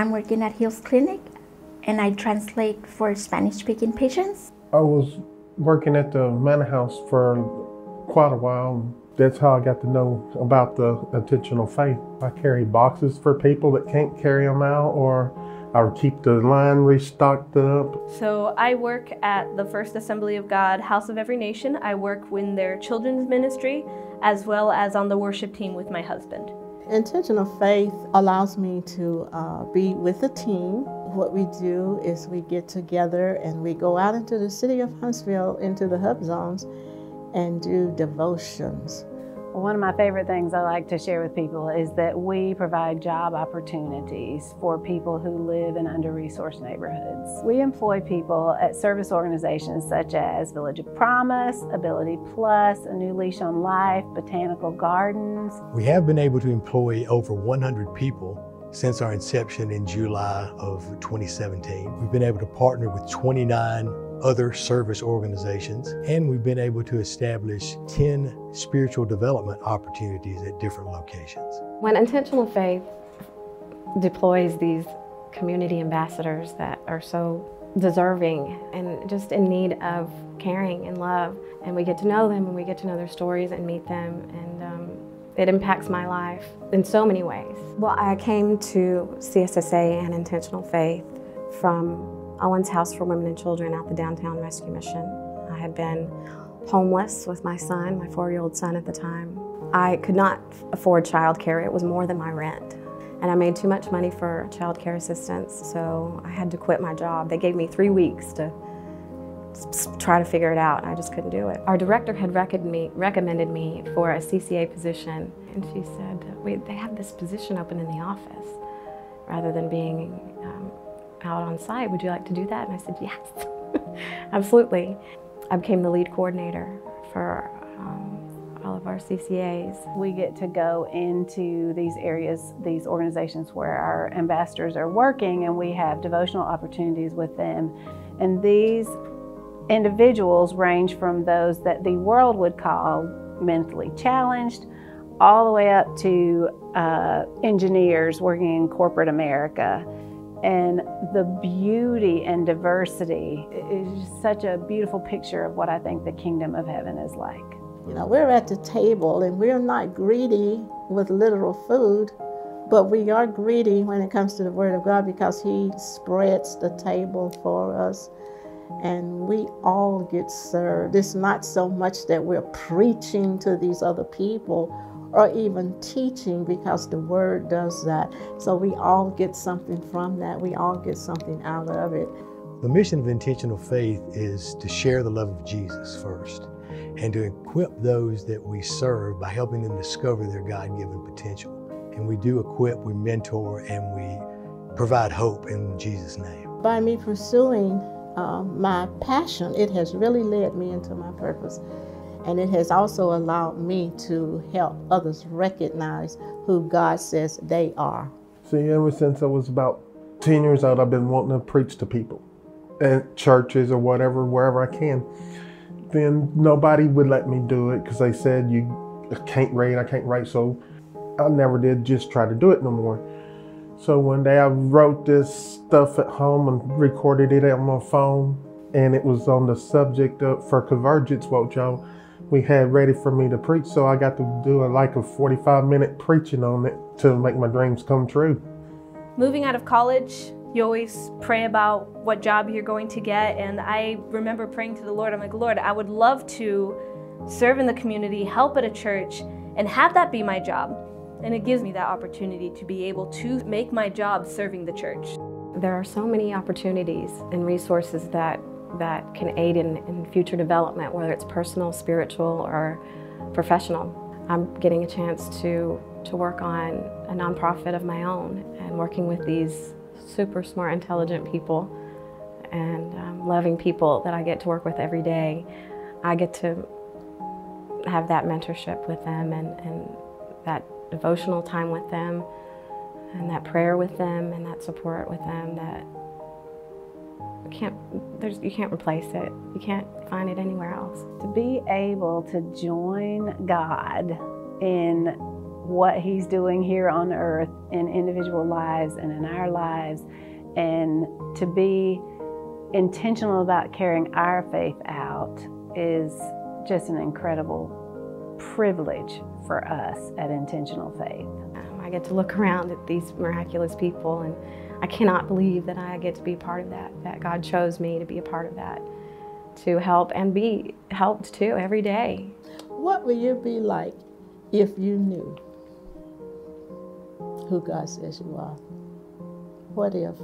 I'm working at Hills Clinic and I translate for Spanish speaking patients. I was working at the Manor House for quite a while. That's how I got to know about the intentional faith. I carry boxes for people that can't carry them out, or I would keep the line restocked up. So I work at the First Assembly of God House of Every Nation. I work in their children's ministry as well as on the worship team with my husband. Intentional faith allows me to uh, be with a team. What we do is we get together and we go out into the city of Huntsville, into the hub zones, and do devotions. One of my favorite things I like to share with people is that we provide job opportunities for people who live in under-resourced neighborhoods. We employ people at service organizations such as Village of Promise, Ability Plus, A New Leash on Life, Botanical Gardens. We have been able to employ over 100 people since our inception in July of 2017. We've been able to partner with 29 other service organizations, and we've been able to establish 10 spiritual development opportunities at different locations. When Intentional Faith deploys these community ambassadors that are so deserving and just in need of caring and love, and we get to know them and we get to know their stories and meet them, and um, it impacts my life in so many ways. Well, I came to CSSA and Intentional Faith from Owens House for Women and Children at the Downtown Rescue Mission. I had been homeless with my son, my four-year-old son at the time. I could not afford childcare. It was more than my rent. And I made too much money for child care assistance, so I had to quit my job. They gave me three weeks to try to figure it out. I just couldn't do it. Our director had me, recommended me for a CCA position, and she said, they have this position open in the office rather than being um, out on site. Would you like to do that? And I said, yes, absolutely. I became the lead coordinator for um, all of our CCAs. We get to go into these areas, these organizations where our ambassadors are working and we have devotional opportunities with them. And these individuals range from those that the world would call mentally challenged all the way up to uh, engineers working in corporate America and the beauty and diversity is such a beautiful picture of what I think the kingdom of heaven is like. You know, we're at the table and we're not greedy with literal food, but we are greedy when it comes to the Word of God because He spreads the table for us and we all get served. It's not so much that we're preaching to these other people or even teaching because the word does that. So we all get something from that. We all get something out of it. The mission of intentional faith is to share the love of Jesus first and to equip those that we serve by helping them discover their God given potential. And we do equip, we mentor, and we provide hope in Jesus' name. By me pursuing uh, my passion, it has really led me into my purpose. And it has also allowed me to help others recognize who God says they are. See, ever since I was about 10 years old, I've been wanting to preach to people at churches or whatever, wherever I can. Then nobody would let me do it because they said you can't read, I can't write. So I never did just try to do it no more. So one day I wrote this stuff at home and recorded it on my phone, and it was on the subject of for convergence, what Joe we had ready for me to preach. So I got to do a, like a 45 minute preaching on it to make my dreams come true. Moving out of college, you always pray about what job you're going to get. And I remember praying to the Lord, I'm like, Lord, I would love to serve in the community, help at a church, and have that be my job. And it gives me that opportunity to be able to make my job serving the church. There are so many opportunities and resources that that can aid in, in future development, whether it's personal, spiritual, or professional. I'm getting a chance to, to work on a nonprofit of my own and working with these super smart, intelligent people and um, loving people that I get to work with every day. I get to have that mentorship with them and, and that devotional time with them and that prayer with them and that support with them that can't there's you can't replace it. You can't find it anywhere else. To be able to join God in what He's doing here on earth in individual lives and in our lives, and to be intentional about carrying our faith out is just an incredible privilege for us at Intentional Faith. I get to look around at these miraculous people, and I cannot believe that I get to be part of that, that God chose me to be a part of that, to help and be helped too every day. What would you be like if you knew who God says you are? What if?